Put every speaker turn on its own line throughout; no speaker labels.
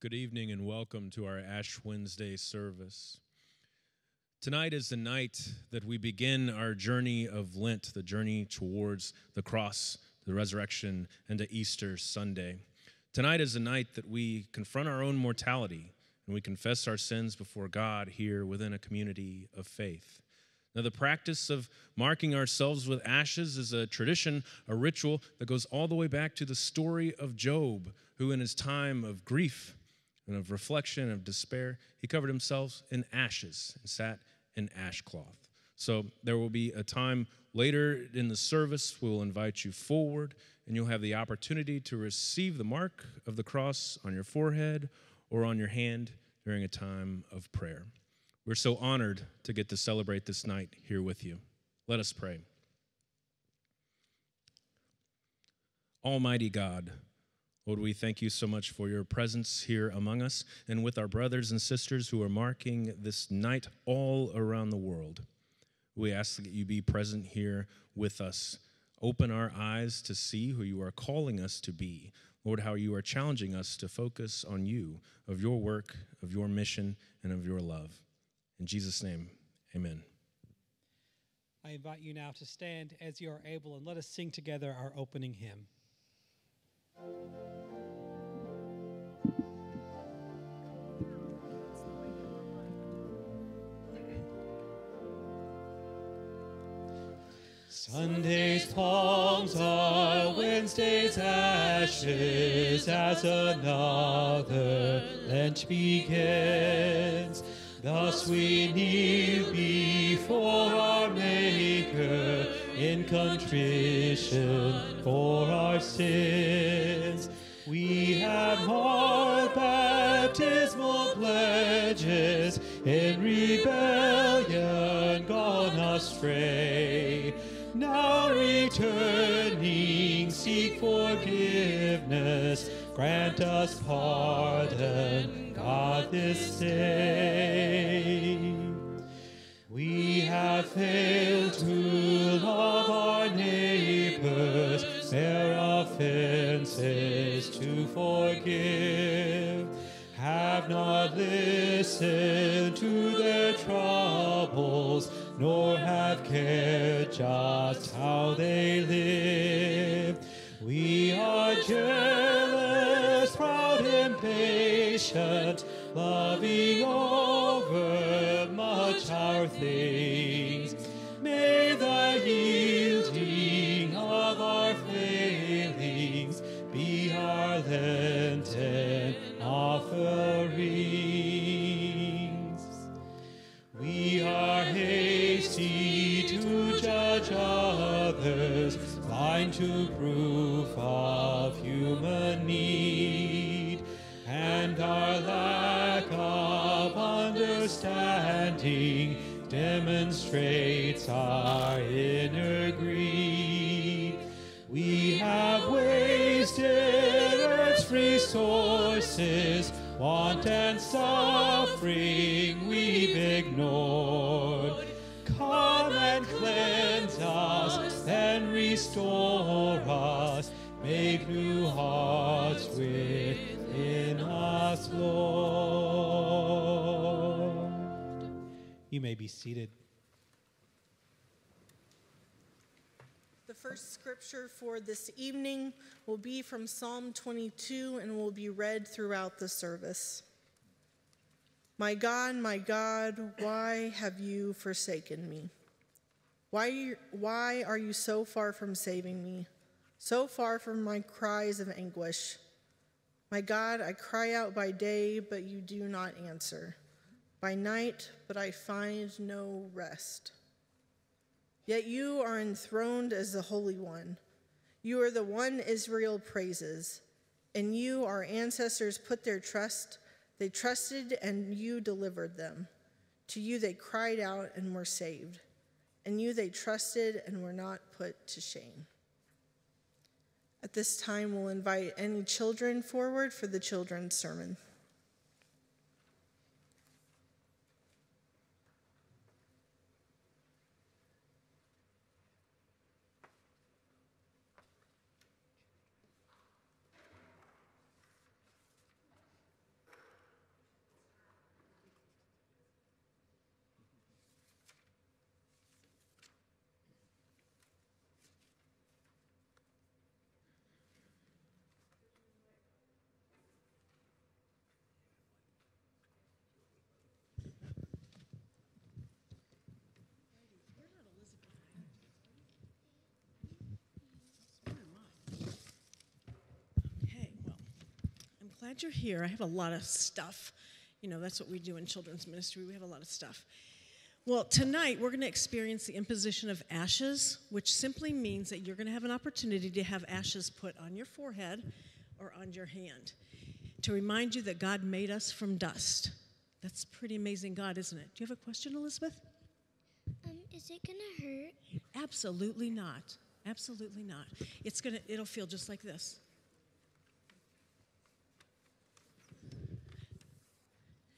Good evening and welcome to our Ash Wednesday service. Tonight is the night that we begin our journey of Lent, the journey towards the cross, the resurrection, and to Easter Sunday. Tonight is the night that we confront our own mortality and we confess our sins before God here within a community of faith. Now, the practice of marking ourselves with ashes is a tradition, a ritual that goes all the way back to the story of Job, who, in his time of grief, and of reflection, of despair, he covered himself in ashes and sat in sackcloth. So there will be a time later in the service, we'll invite you forward, and you'll have the opportunity to receive the mark of the cross on your forehead or on your hand during a time of prayer. We're so honored to get to celebrate this night here with you. Let us pray. Almighty God, Lord, we thank you so much for your presence here among us and with our brothers and sisters who are marking this night all around the world. We ask that you be present here with us. Open our eyes to see who you are calling us to be. Lord, how you are challenging us to focus on you, of your work, of your mission, and of your love. In Jesus' name, amen.
I invite you now to stand as you are able and let us sing together our opening hymn. Sunday's palms are Wednesday's ashes as another Lent begins. Thus we kneel before our in contrition for our sins. We have marred baptismal pledges in rebellion gone astray. Now returning, seek forgiveness, grant us pardon, God, this day. We have failed to love our neighbors, their offenses to forgive. Have not listened to their troubles, nor have cared just how they live. We are jealous, proud, impatient, loving much our things. May the yielding of our failings be our Lenten offerings. We are hasty to judge others, blind to proof of human need, and our lack of understanding demonstrates our inner greed. We have wasted earth's resources, want and suffering we've ignored. Come and cleanse us, then restore us, make new hearts within us, Lord. You may be seated.
The first scripture for this evening will be from Psalm 22 and will be read throughout the service. My God, my God, why have you forsaken me? Why, why are you so far from saving me, so far from my cries of anguish? My God, I cry out by day, but you do not answer, by night, but I find no rest. Yet you are enthroned as the Holy One. You are the one Israel praises. And you our ancestors put their trust. They trusted and you delivered them. To you they cried out and were saved. And you they trusted and were not put to shame. At this time, we'll invite any children forward for the children's sermon.
Glad you're here. I have a lot of stuff. You know, that's what we do in children's ministry. We have a lot of stuff. Well, tonight we're going to experience the imposition of ashes, which simply means that you're going to have an opportunity to have ashes put on your forehead or on your hand to remind you that God made us from dust. That's pretty amazing, God, isn't it? Do you have a question, Elizabeth?
Um, is it gonna hurt?
Absolutely not. Absolutely not. It's gonna. It'll feel just like this.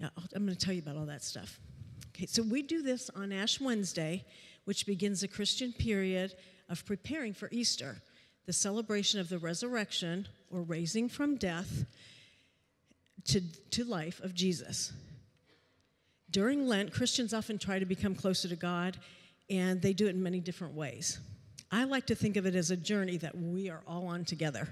I'll- I'm going to tell you about all that stuff. Okay, so we do this on Ash Wednesday, which begins a Christian period of preparing for Easter, the celebration of the resurrection or raising from death to, to life of Jesus. During Lent, Christians often try to become closer to God, and they do it in many different ways. I like to think of it as a journey that we are all on together.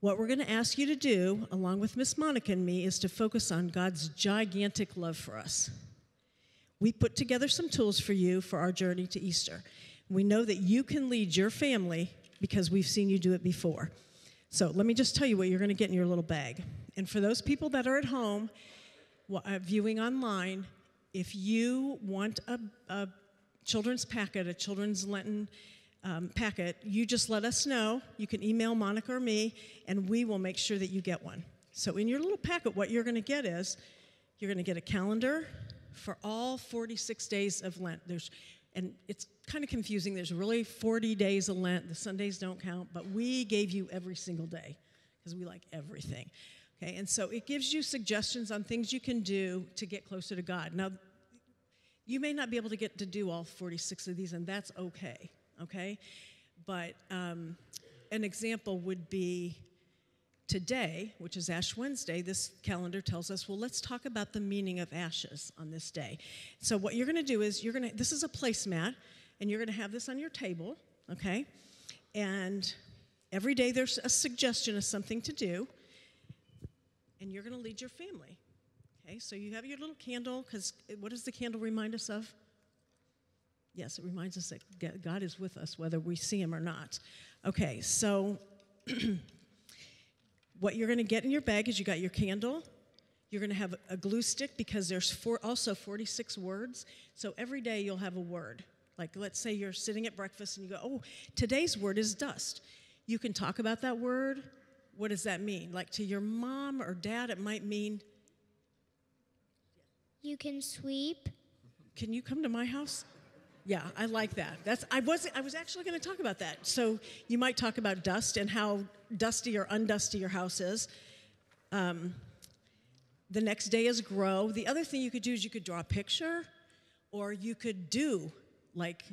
What we're going to ask you to do, along with Miss Monica and me, is to focus on God's gigantic love for us. We put together some tools for you for our journey to Easter. We know that you can lead your family because we've seen you do it before. So let me just tell you what you're going to get in your little bag. And for those people that are at home uh, viewing online, if you want a, a children's packet, a children's Lenten um, packet, you just let us know. You can email Monica or me, and we will make sure that you get one. So, in your little packet, what you're going to get is you're going to get a calendar for all 46 days of Lent. There's, and it's kind of confusing. There's really 40 days of Lent. The Sundays don't count, but we gave you every single day because we like everything. Okay, and so it gives you suggestions on things you can do to get closer to God. Now, you may not be able to get to do all 46 of these, and that's okay, okay? But um, an example would be today, which is Ash Wednesday, this calendar tells us, well, let's talk about the meaning of ashes on this day. So, what you're going to do is, you're to, this is a placemat, and you're going to have this on your table, okay? And every day there's a suggestion of something to do, and you're going to lead your family. Okay, so you have your little candle, because what does the candle remind us of? Yes, it reminds us that God is with us, whether we see Him or not. Okay, so what you're going to get in your bag is you got your candle. You're going to have a glue stick because there's four, also 46 words. So every day you'll have a word. Like let's say you're sitting at breakfast and you go, "Oh, today's word is dust." You can talk about that word. What does that mean? Like to your mom or dad, it might mean,
You can sweep.
"Can you come to my house?" Yeah, I like that. That's I was I was actually going to talk about that. So you might talk about dust and how dusty or undusty your house is. Um, the next day is grow. The other thing you could do is you could draw a picture, or you could do like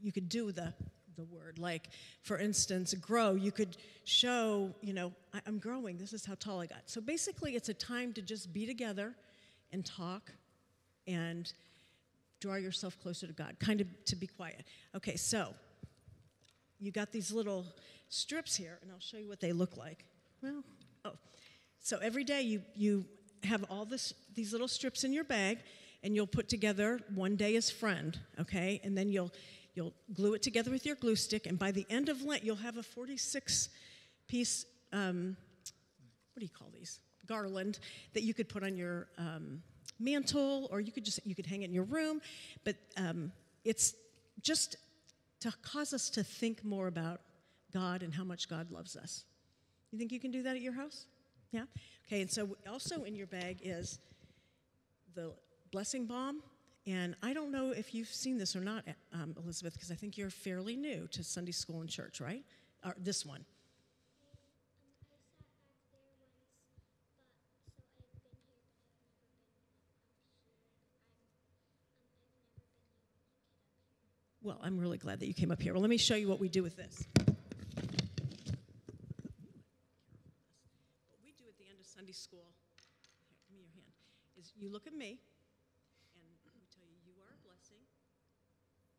you could do the the word. Like for instance, grow. You could show you know I, I'm growing. This is how tall I got. So basically, it's a time to just be together and talk and draw yourself closer to God, kind of to be quiet. Okay, so you got these little strips here, and I'll show you what they look like. Well, oh, so every day you you have all this these little strips in your bag, and you'll put together one day as friend, okay, and then you'll you'll glue it together with your glue stick, and by the end of Lent, you'll have a 46 piece. Um, what do you call these garland that you could put on your um, mantle or you could just you could hang it in your room. But um, it's just to cause us to think more about god and how much god loves us. You think you can do that at your house? Yeah? Okay and so also in your bag is the blessing balm and i don't know if you've seen this or not um, elizabeth because i think you're fairly new to sunday school and church right? Or this one Well, I'm really glad that you came up here. Well, let me show you what we do with this. What we do at the end of Sunday school, here, give me your hand, is you look at me and we tell you, you are a blessing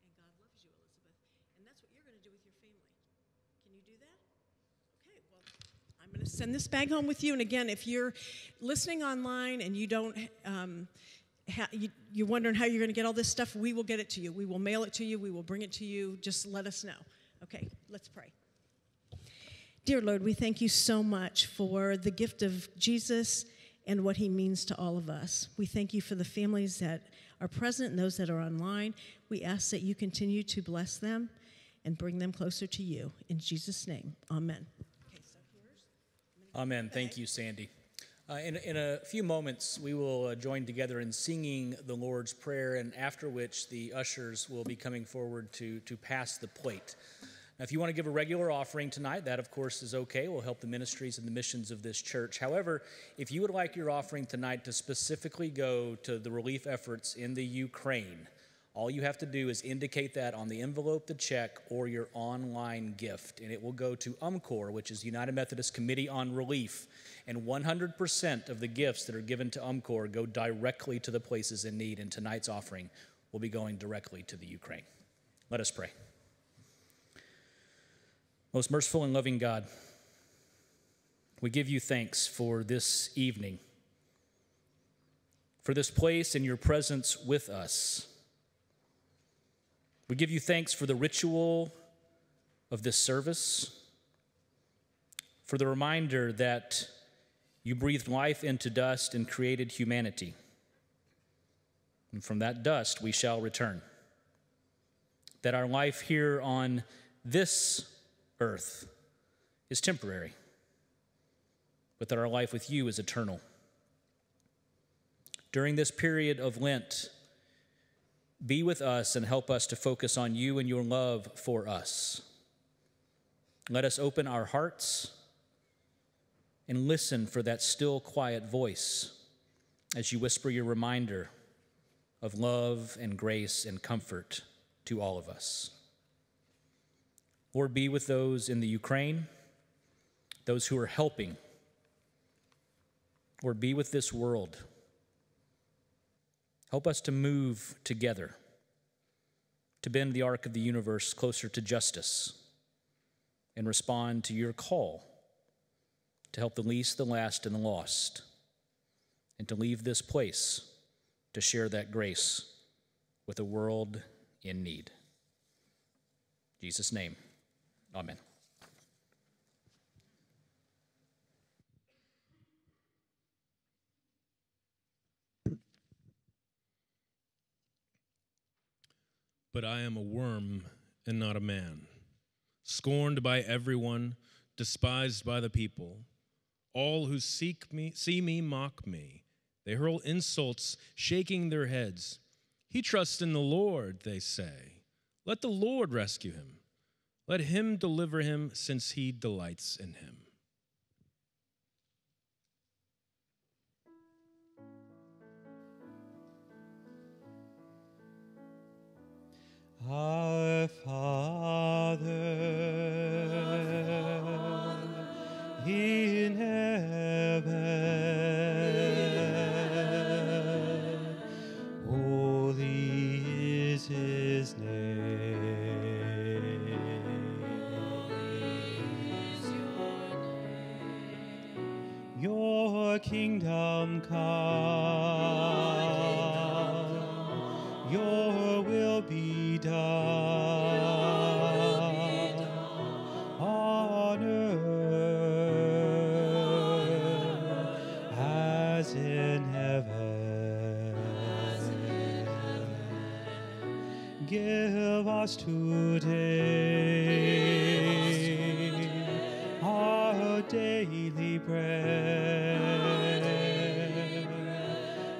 and God loves you, Elizabeth. And that's what you're going to do with your family. Can you do that? Okay, well, I'm going to send this bag home with you. And again, if you're listening online and you don't, um, you, you're wondering how you're going to get all this stuff, we will get it to you. We will mail it to you. We will bring it to you. Just let us know. Okay, let's pray. Dear Lord, we thank you so much for the gift of Jesus and what he means to all of us. We thank you for the families that are present and those that are online. We ask that you continue to bless them and bring them closer to you. In Jesus' name, amen.
Amen. Thank you, Sandy. Uh, in, in a few moments, we will uh, join together in singing the Lord's Prayer, and after which the ushers will be coming forward to, to pass the plate. Now, if you want to give a regular offering tonight, that of course is okay. We'll help the ministries and the missions of this church. However, if you would like your offering tonight to specifically go to the relief efforts in the Ukraine, all you have to do is indicate that on the envelope, the check, or your online gift, and it will go to UMCOR, which is United Methodist Committee on Relief. And 100% of the gifts that are given to UMCOR go directly to the places in need, and tonight's offering will be going directly to the Ukraine. Let us pray. Most merciful and loving God, we give you thanks for this evening, for this place and your presence with us. We give you thanks for the ritual of this service, for the reminder that you breathed life into dust and created humanity. And from that dust we shall return. That our life here on this earth is temporary, but that our life with you is eternal. During this period of Lent, be with us and help us to focus on you and your love for us. Let us open our hearts and listen for that still, quiet voice as you whisper your reminder of love and grace and comfort to all of us. Lord, be with those in the Ukraine, those who are helping. Lord, be with this world. Help us to move together, to bend the arc of the universe closer to justice, and respond to your call to help the least, the last, and the lost, and to leave this place to share that grace with a world in need. In Jesus' name. Amen.
But I am a worm and not a man, scorned by everyone, despised by the people. All who seek me, see me mock me. They hurl insults, shaking their heads. He trusts in the Lord, they say. Let the Lord rescue him. Let him deliver him, since he delights in him.
Our Father in heaven, holy is his name. Your kingdom come, us today. Our daily bread.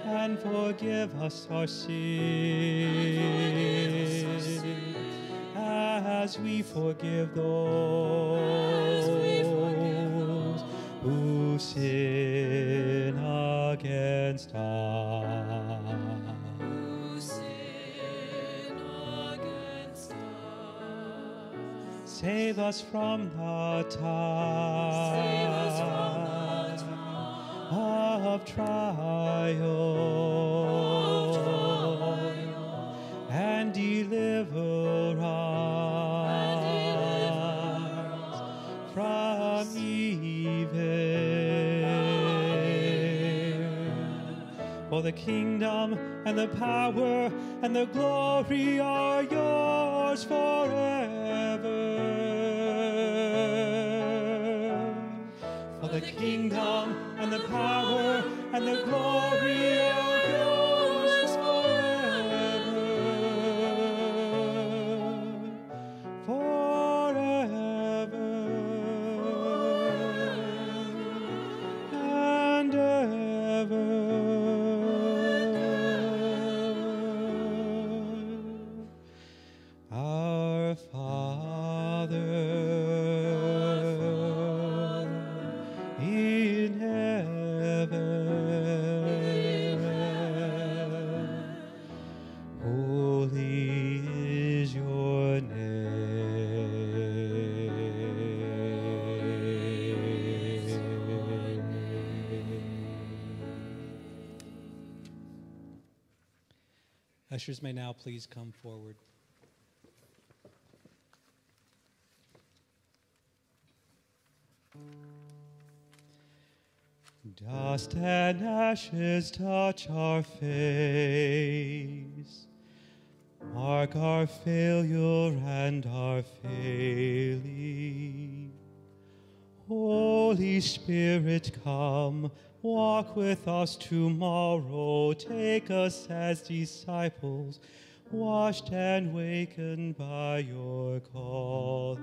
And forgive us our sins as we forgive those who sin Save us from the time of trial and deliver us from evil. For the kingdom and the power and the glory are yours forever. And the glory
Ushers may now please come forward.
Dust and ashes touch our face, mark our failure and our failing. Holy Spirit, come, walk with us tomorrow, take us as disciples, washed and wakened by your calling.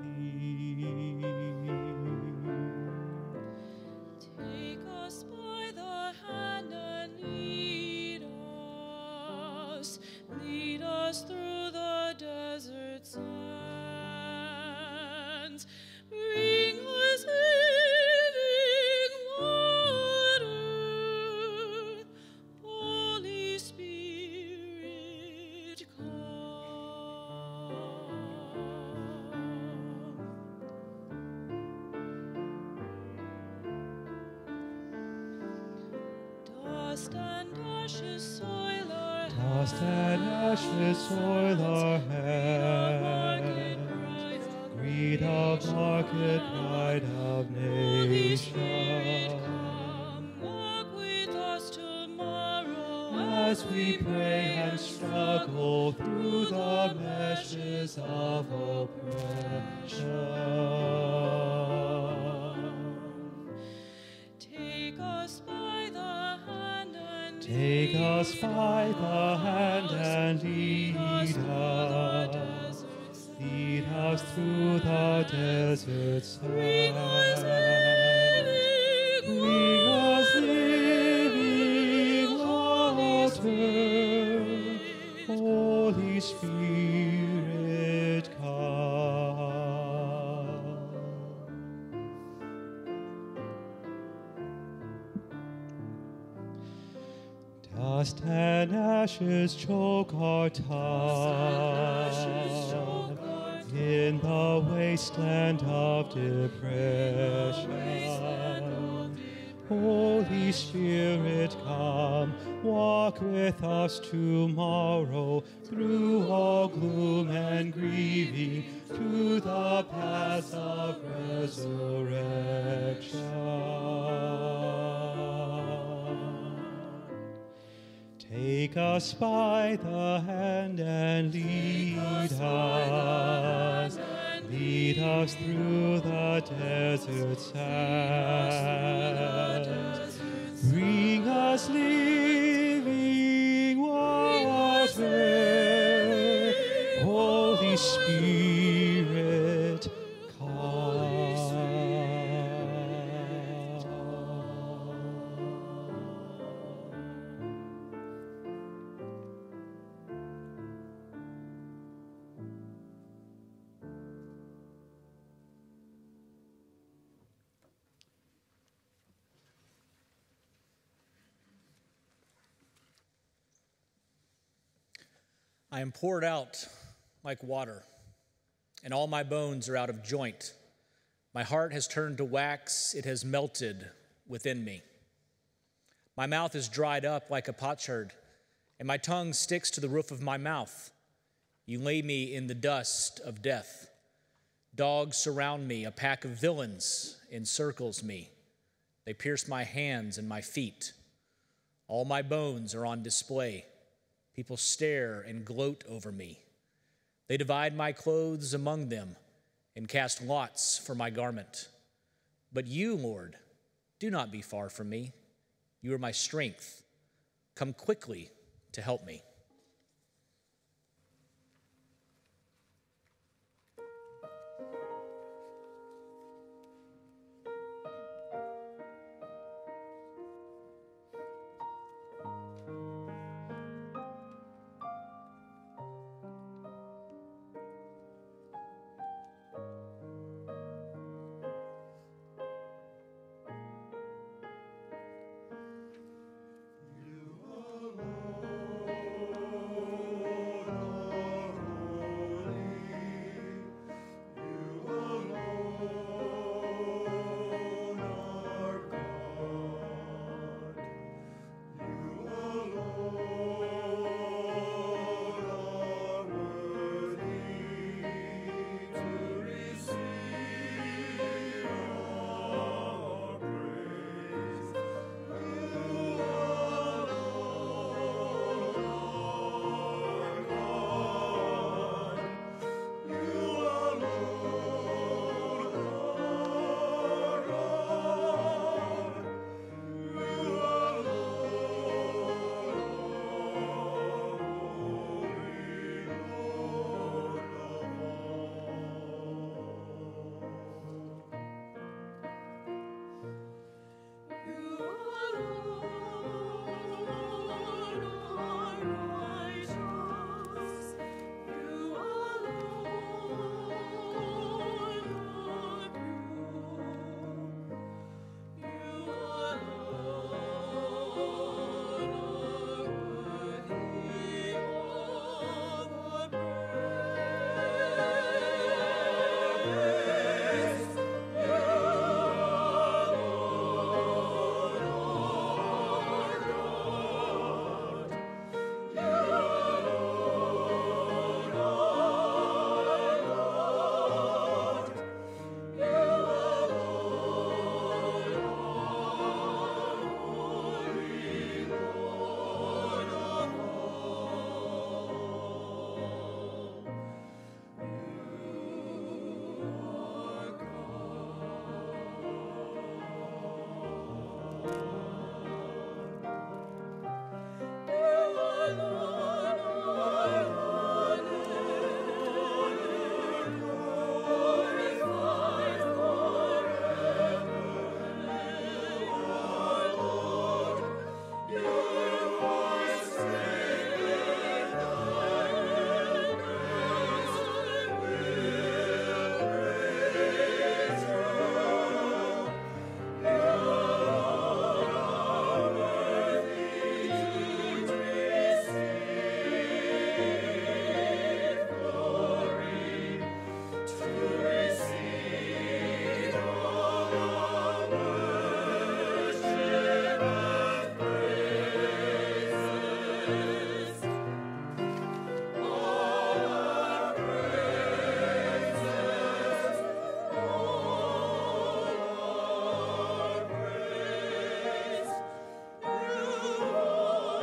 Take us by the hand and lead us. Lead us through the desert ashes
choke our tongue in the wasteland of depression. Holy Spirit, come, walk with us tomorrow through all gloom and grieving to the path of resurrection. Take us by the hand and lead us. Lead us through the desert sands. Bring us living water.
I am poured out like water, and all my bones are out of joint. My heart has turned to wax, it has melted within me. My mouth is dried up like a potsherd, and my tongue sticks to the roof of my mouth. You lay me in the dust of death. Dogs surround me, a pack of villains encircles me. They pierce my hands and my feet. All my bones are on display. People stare and gloat over me. They divide my clothes among them and cast lots for my garment. But you, Lord, do not be far from me. You are my strength. Come quickly to help me.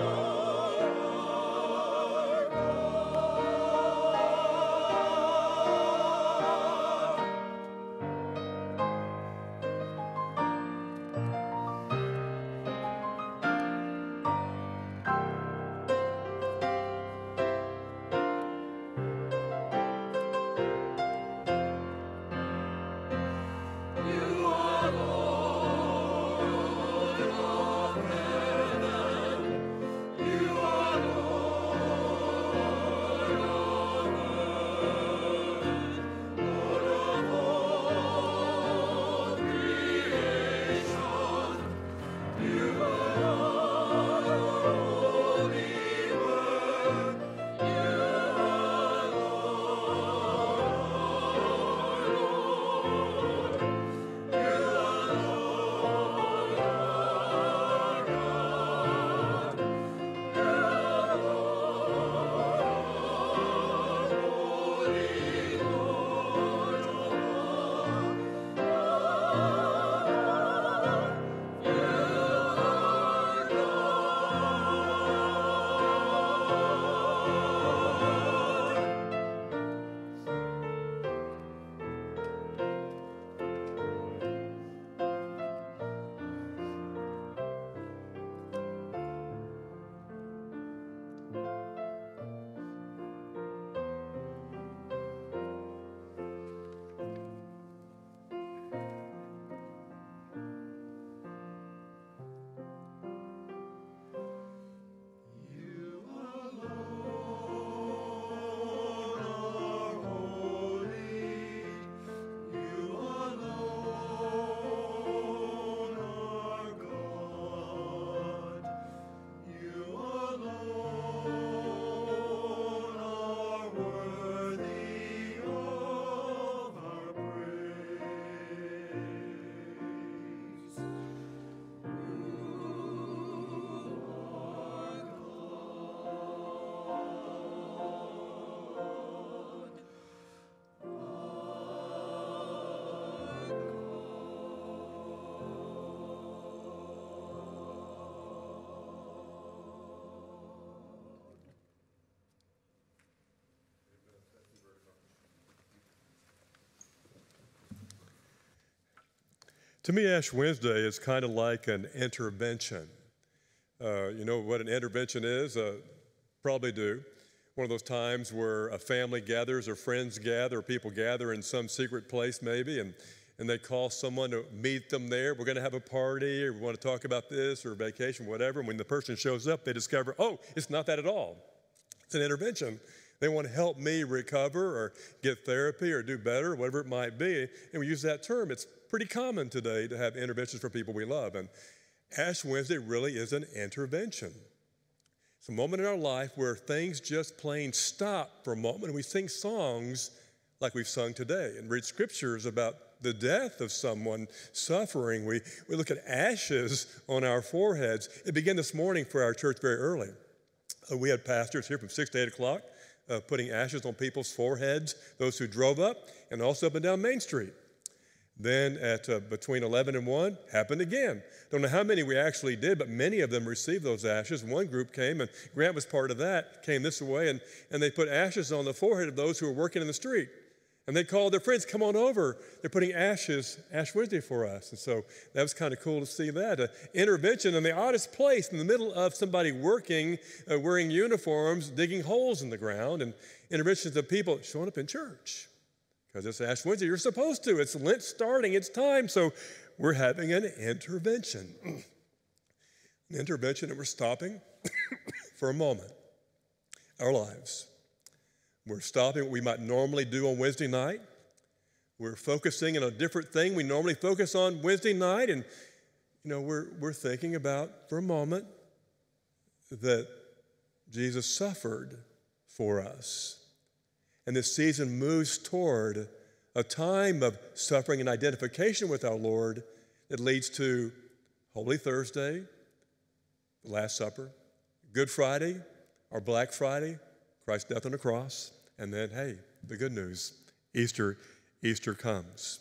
Oh.
To me, Ash Wednesday is kind of like an intervention. Uh, you know what an intervention is? Uh, probably do. One of those times where a family gathers or friends gather or people gather in some secret place, maybe, and, and they call someone to meet them there. We're going to have a party or we want to talk about this or vacation, whatever. And when the person shows up, they discover, oh, it's not that at all. It's an intervention. They want to help me recover or get therapy or do better, whatever it might be. And we use that term. It's pretty common today to have interventions for people we love. And Ash Wednesday really is an intervention. It's a moment in our life where things just plain stop for a moment and we sing songs like we've sung today and read scriptures about the death of someone suffering. We, we look at ashes on our foreheads. It began this morning for our church very early. Uh, we had pastors here from 6 to 8 o'clock uh, putting ashes on people's foreheads, those who drove up, and also up and down Main Street. Then at uh, between 11 and 1, happened again. Don't know how many we actually did, but many of them received those ashes. One group came, and Grant was part of that, came this way, and, and they put ashes on the forehead of those who were working in the street. And they called their friends, come on over. They're putting ashes, Ash Wednesday for us. And so that was kind of cool to see that. Uh, intervention in the oddest place, in the middle of somebody working, uh, wearing uniforms, digging holes in the ground, and interventions of people showing up in church. Because it's Ash Wednesday, you're supposed to. It's Lent starting, it's time. So we're having an intervention. an intervention, that we're stopping for a moment our lives. We're stopping what we might normally do on Wednesday night. We're focusing on a different thing we normally focus on Wednesday night. And, you know, we're, we're thinking about for a moment that Jesus suffered for us. And this season moves toward a time of suffering and identification with our Lord that leads to Holy Thursday, the Last Supper, Good Friday, or Black Friday, Christ's death on the cross, and then, hey, the good news, Easter, Easter comes.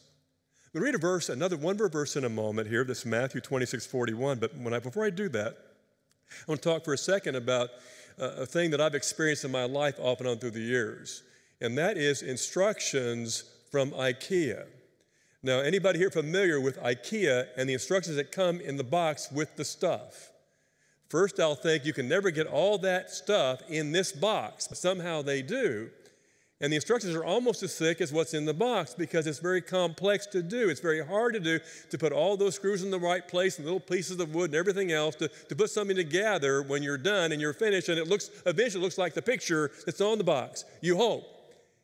I'm going to read a verse, another one more verse in a moment here. This is Matthew 26, 41. But when I, before I do that, I want to talk for a second about uh, a thing that I've experienced in my life off and on through the years and that is instructions from IKEA. Now, anybody here familiar with IKEA and the instructions that come in the box with the stuff? First, I'll think you can never get all that stuff in this box. But somehow they do. And the instructions are almost as thick as what's in the box because it's very complex to do. It's very hard to do to put all those screws in the right place and little pieces of wood and everything else to, to put something together when you're done and you're finished and it looks eventually looks like the picture that's on the box. You hope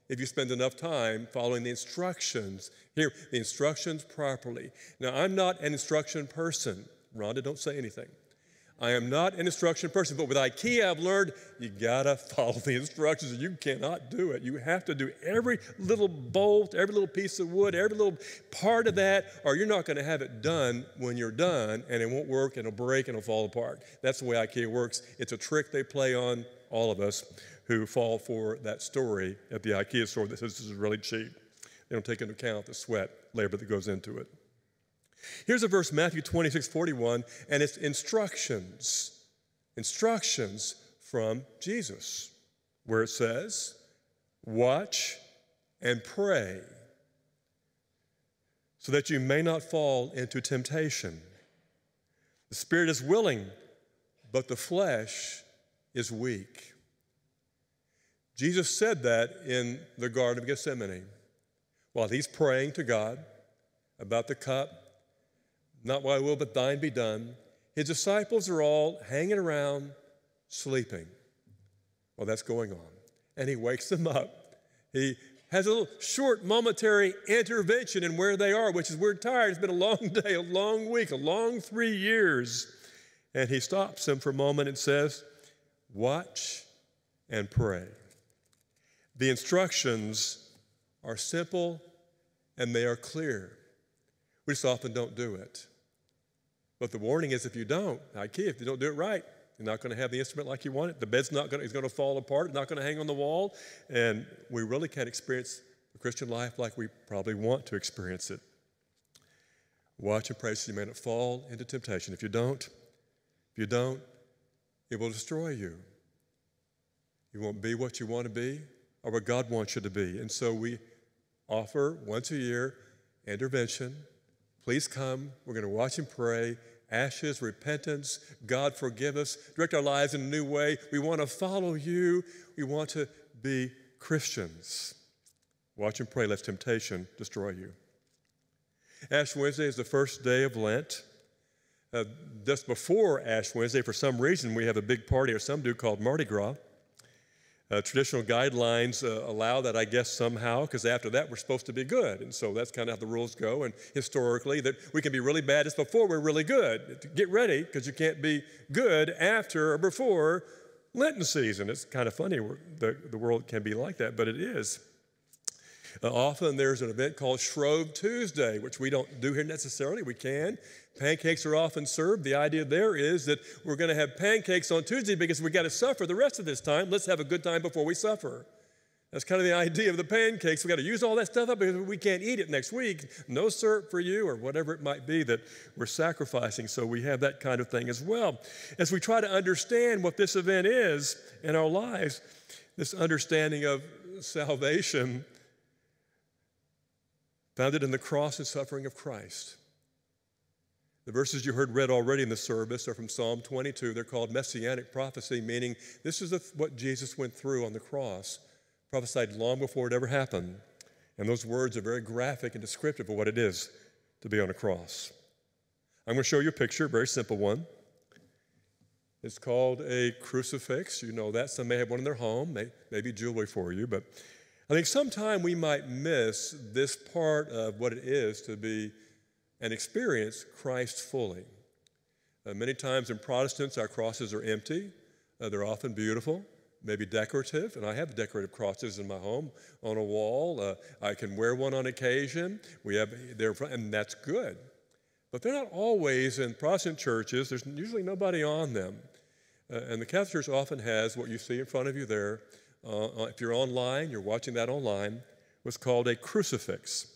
if you spend enough time following the instructions. Here, the instructions properly. Now, I'm not an instruction person. Rhonda, don't say anything. I am not an instruction person, but with IKEA, I've learned you gotta follow the instructions. You cannot do it. You have to do every little bolt, every little piece of wood, every little part of that, or you're not gonna have it done when you're done, and it won't work, and it'll break, and it'll fall apart. That's the way IKEA works. It's a trick they play on all of us who fall for that story at the IKEA store that says this is really cheap. They don't take into account the sweat, labor that goes into it. Here's a verse, Matthew 26, 41, and it's instructions. Instructions from Jesus, where it says, Watch and pray so that you may not fall into temptation. The spirit is willing, but the flesh is weak. Jesus said that in the Garden of Gethsemane while he's praying to God about the cup, not my will, but thine be done. His disciples are all hanging around, sleeping. Well, that's going on. And he wakes them up. He has a little short momentary intervention in where they are, which is we're tired. It's been a long day, a long week, a long three years. And he stops them for a moment and says, Watch and pray. The instructions are simple and they are clear. We just often don't do it. But the warning is if you don't, IKEA, if you don't do it right, you're not going to have the instrument like you want it. The bed's not going to, it's going to fall apart. It's not going to hang on the wall. And we really can't experience the Christian life like we probably want to experience it. Watch and pray so you may not fall into temptation. If you don't, if you don't, it will destroy you. You won't be what you want to be or what God wants you to be. And so we offer once a year intervention, please come. We're going to watch and pray. Ashes, repentance, God forgive us, direct our lives in a new way. We want to follow you. We want to be Christians. Watch and pray, lest temptation destroy you. Ash Wednesday is the first day of Lent. Uh, just before Ash Wednesday, for some reason, we have a big party, or some do, called Mardi Gras. Uh, traditional guidelines uh, allow that, I guess, somehow, because after that we're supposed to be good. And so that's kind of how the rules go. And historically, that we can be really bad just before we're really good. Get ready, because you can't be good after or before Lenten season. It's kind of funny, the, the world can be like that, but it is. Uh, often there's an event called Shrove Tuesday, which we don't do here necessarily. We can. Pancakes are often served. The idea there is that we're going to have pancakes on Tuesday because we've got to suffer the rest of this time. Let's have a good time before we suffer. That's kind of the idea of the pancakes. We've got to use all that stuff up because we can't eat it next week. No syrup for you, or whatever it might be that we're sacrificing. So we have that kind of thing as well. As we try to understand what this event is in our lives, this understanding of salvation founded in the cross and suffering of Christ. The verses you heard read already in the service are from Psalm 22. They're called messianic prophecy, meaning this is what Jesus went through on the cross, prophesied long before it ever happened. And those words are very graphic and descriptive of what it is to be on a cross. I'm going to show you a picture, a very simple one. It's called a crucifix. You know that. Some may have one in their home, maybe jewelry for you, but I think sometime we might miss this part of what it is to be and experience Christ fully. Uh, many times in Protestants, our crosses are empty. Uh, they're often beautiful, maybe decorative, and I have decorative crosses in my home on a wall. Uh, I can wear one on occasion. We have there, and that's good. But they're not always in Protestant churches. There's usually nobody on them, uh, and the Catholic Church often has what you see in front of you there uh, uh, if you're online, you're watching that online, was called a crucifix.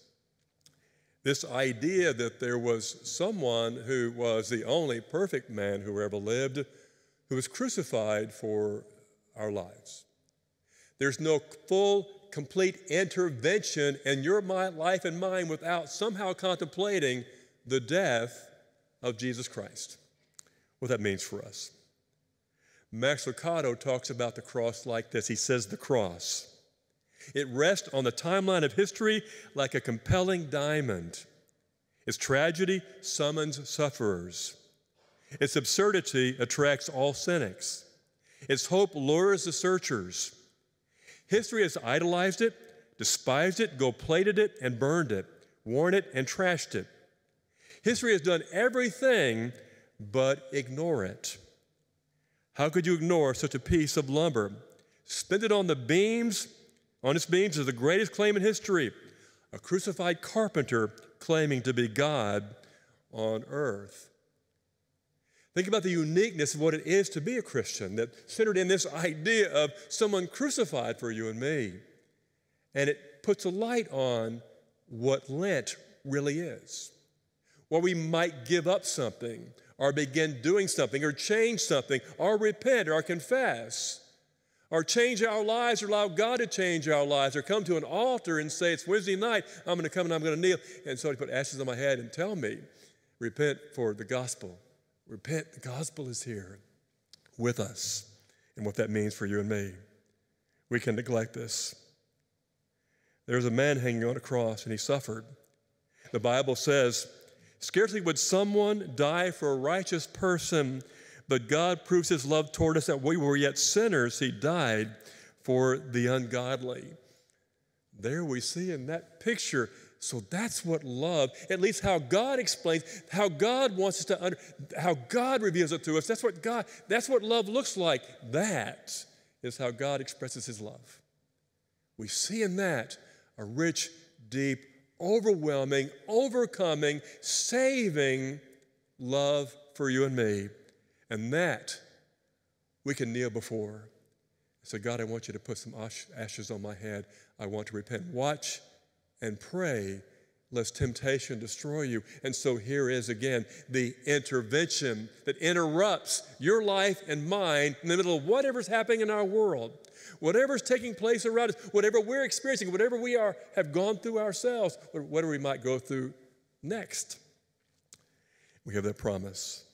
This idea that there was someone who was the only perfect man who ever lived who was crucified for our lives. There's no full, complete intervention in your life and mine without somehow contemplating the death of Jesus Christ, what that means for us. Max Lucado talks about the cross like this. He says, The cross. It rests on the timeline of history like a compelling diamond. Its tragedy summons sufferers. Its absurdity attracts all cynics. Its hope lures the searchers. History has idolized it, despised it, gold plated it, and burned it, worn it, and trashed it. History has done everything but ignore it. How could you ignore such a piece of lumber? Spend it on the beams, on its beams is the greatest claim in history. A crucified carpenter claiming to be God on earth. Think about the uniqueness of what it is to be a Christian, that centered in this idea of someone crucified for you and me. And it puts a light on what Lent really is. Where we might give up something, or begin doing something or change something or repent or confess or change our lives or allow God to change our lives or come to an altar and say, It's Wednesday night, I'm going to come and I'm going to kneel. And so he put ashes on my head and tell me, Repent for the gospel. Repent, the gospel is here with us and what that means for you and me. We can neglect this. There's a man hanging on a cross and he suffered. The Bible says, Scarcely would someone die for a righteous person, but God proves his love toward us that we were yet sinners, he died for the ungodly. There we see in that picture. So that's what love, at least how God explains, how God wants us to under, how God reveals it to us. That's what God, that's what love looks like. That is how God expresses his love. We see in that a rich, deep overwhelming, overcoming, saving love for you and me. And that we can kneel before. So, God, I want you to put some ashes on my head. I want to repent. Watch and pray lest temptation destroy you. And so here is again the intervention that interrupts your life and mine in the middle of whatever's happening in our world whatever's taking place around us, whatever we're experiencing, whatever we are have gone through ourselves, whatever we might go through next. We have that promise.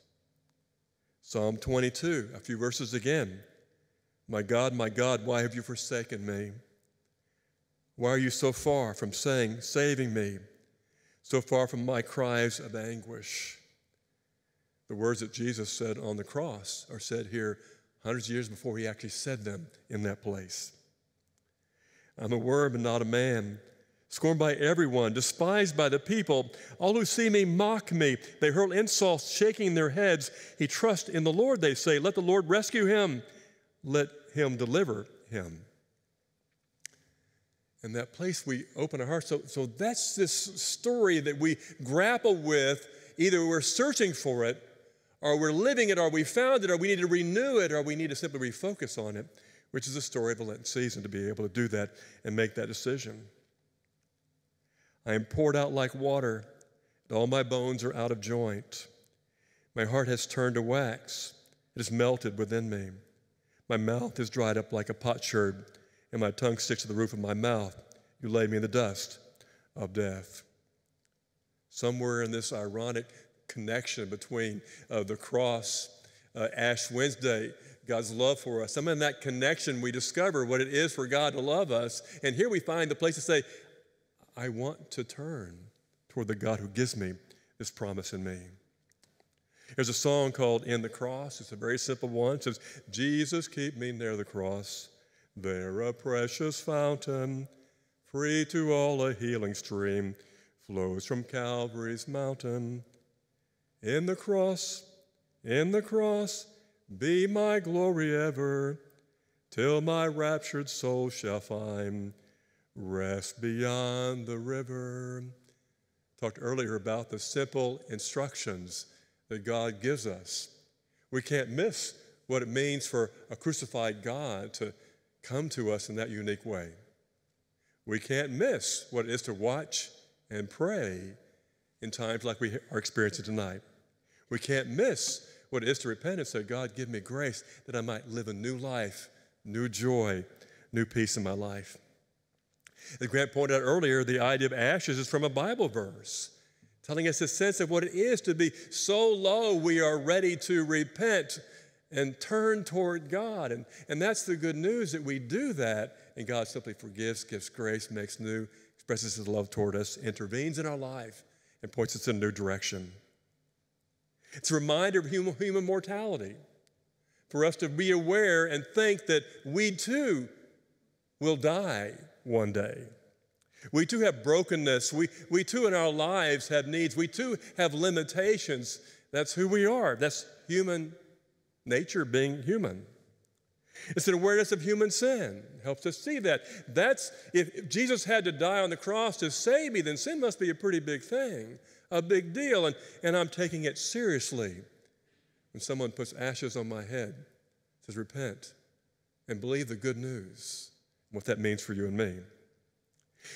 Psalm 22, a few verses again. My God, my God, why have you forsaken me? Why are you so far from saying, saving me, so far from my cries of anguish? The words that Jesus said on the cross are said here hundreds of years before he actually said them in that place. I'm a worm and not a man, scorned by everyone, despised by the people. All who see me mock me. They hurl insults, shaking their heads. He trusts in the Lord, they say. Let the Lord rescue him. Let him deliver him. In that place, we open our hearts. So, so that's this story that we grapple with. Either we're searching for it, or we're living it, or we found it, or we need to renew it, or we need to simply refocus on it which is the story of the Lenten season, to be able to do that and make that decision. I am poured out like water, and all my bones are out of joint. My heart has turned to wax, it has melted within me. My mouth is dried up like a potsherd, and my tongue sticks to the roof of my mouth. You lay me in the dust of death. Somewhere in this ironic connection between uh, the cross, uh, Ash Wednesday, God's love for us. Some in that connection, we discover what it is for God to love us. And here we find the place to say, I want to turn toward the God who gives me this promise in me. There's a song called In the Cross. It's a very simple one. It says, Jesus, keep me near the cross. There a precious fountain, free to all a healing stream, flows from Calvary's mountain. In the cross, in the cross, be my glory ever, till my raptured soul shall find rest beyond the river. Talked earlier about the simple instructions that God gives us. We can't miss what it means for a crucified God to come to us in that unique way. We can't miss what it is to watch and pray in times like we are experiencing tonight. We can't miss what it is to repent and say, God, give me grace that I might live a new life, new joy, new peace in my life. As Grant pointed out earlier, the idea of ashes is from a Bible verse, telling us a sense of what it is to be so low we are ready to repent and turn toward God. And, and that's the good news that we do that, and God simply forgives, gives grace, makes new, expresses his love toward us, intervenes in our life, and points us in a new direction. It's a reminder of human, human mortality for us to be aware and think that we too will die one day. We too have brokenness. We, we too in our lives have needs. We too have limitations. That's who we are. That's human nature being human. It's an awareness of human sin. Helps us see that. That's if Jesus had to die on the cross to save me, then sin must be a pretty big thing a big deal, and, and I'm taking it seriously. When someone puts ashes on my head, says, Repent and believe the good news, what that means for you and me.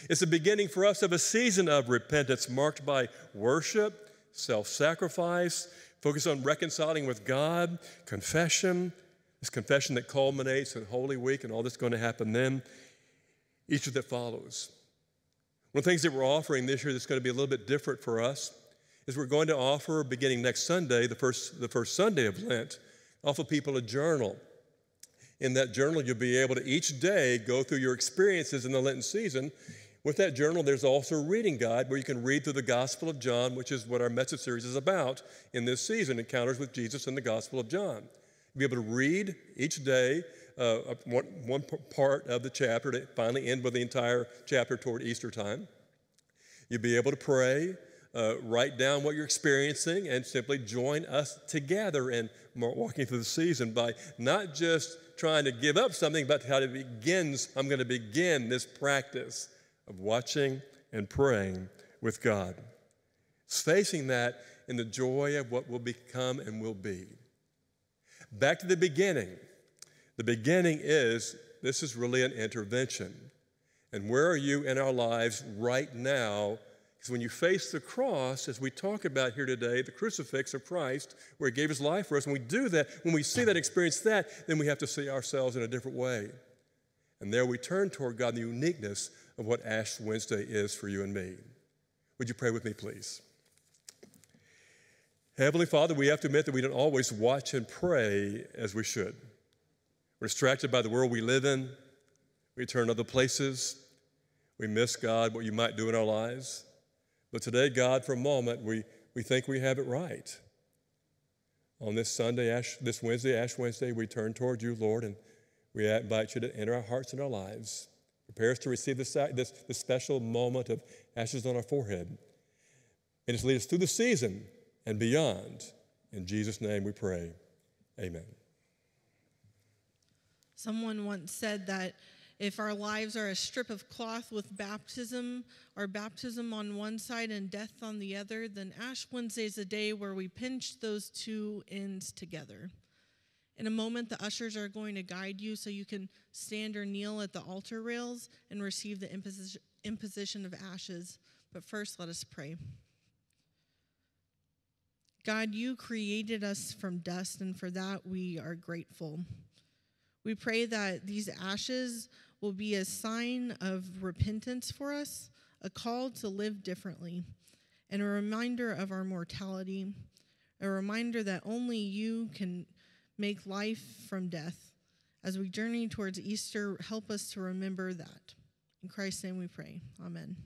It's the beginning for us of a season of repentance marked by worship, self sacrifice, focus on reconciling with God, confession, this confession that culminates in Holy Week and all that's going to happen then, Easter that follows. One of the things that we're offering this year that's going to be a little bit different for us is we're going to offer, beginning next Sunday, the first, the first Sunday of Lent, offer people a journal. In that journal, you'll be able to each day go through your experiences in the Lenten season. With that journal, there's also a reading guide where you can read through the Gospel of John, which is what our message series is about in this season Encounters with Jesus in the Gospel of John. You'll be able to read each day uh, one, one part of the chapter to finally end with the entire chapter toward Easter time. You'll be able to pray, uh, write down what you're experiencing, and simply join us together in walking through the season by not just trying to give up something, but how it begins. I'm going to begin this practice of watching and praying with God. It's facing that in the joy of what will become and will be. Back to the beginning. The beginning is this is really an intervention. And where are you in our lives right now? Because when you face the cross, as we talk about here today, the crucifix of Christ, where He gave His life for us, when we do that, when we see that, experience that, then we have to see ourselves in a different way. And there we turn toward God, the uniqueness of what Ash Wednesday is for you and me. Would you pray with me, please? Heavenly Father, we have to admit that we don't always watch and pray as we should. We're distracted by the world we live in. We turn to other places. We miss God, what you might do in our lives. But today, God, for a moment, we, we think we have it right. On this Sunday, Ash, this Wednesday, Ash Wednesday, we turn toward you, Lord, and we invite you to enter our hearts and our lives. Prepare us to receive this, this, this special moment of ashes on our forehead. And just lead us through the season and beyond. In Jesus' name we pray. Amen.
Someone once said that if our lives are a strip of cloth with baptism, our baptism on one side and death on the other, then Ash Wednesday is a day where we pinch those two ends together. In a moment, the ushers are going to guide you so you can stand or kneel at the altar rails and receive the imposition of ashes. But first, let us pray. God, you created us from dust, and for that we are grateful. We pray that these ashes will be a sign of repentance for us, a call to live differently, and a reminder of our mortality, a reminder that only you can make life from death. As we journey towards Easter, help us to remember that. In Christ's name we pray. Amen.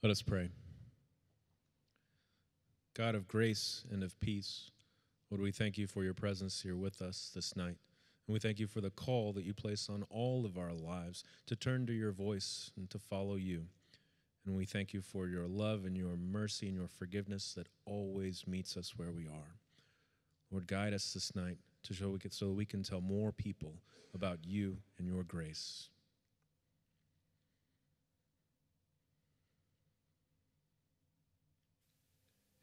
Let us pray. God of grace and of peace, Lord, we thank you for your presence here with us this night. And we thank you for the call that you place on all of our lives to turn to your voice and to follow you. And we thank you for your love and your mercy and your forgiveness that always meets us where we are. Lord, guide us this night to show we so that we can tell more people about you and your grace.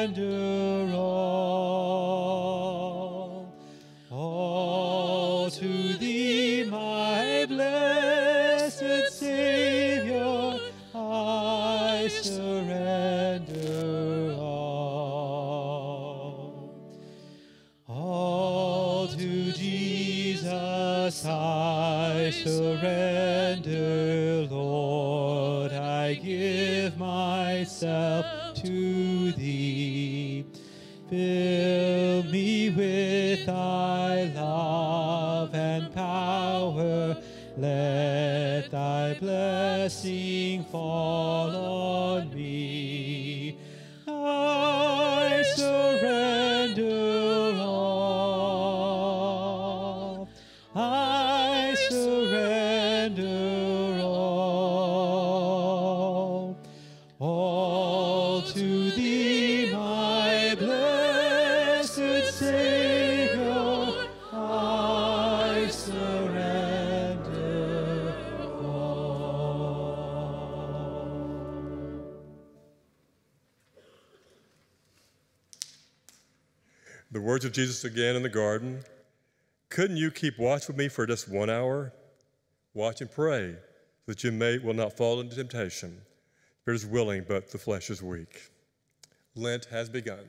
Surrender
The Jesus again in the garden Couldn't you keep watch with me for just one hour? Watch and pray that you may, will not fall into temptation. Spirit is willing, but the flesh is weak. Lent has begun.